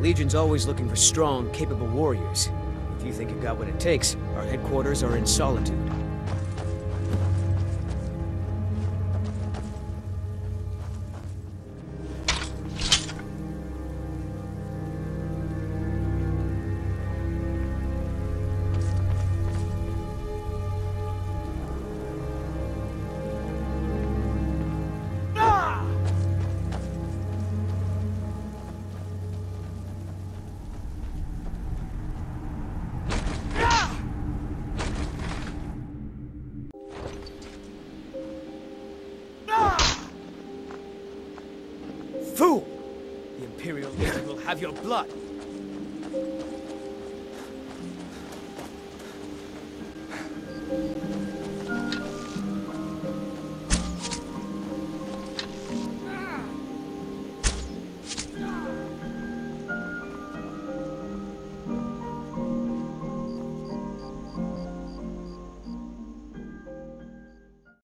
Legion's always looking for strong, capable warriors. If you think you've got what it takes, our headquarters are in Solitude. Fool! The Imperial Navy will have your blood.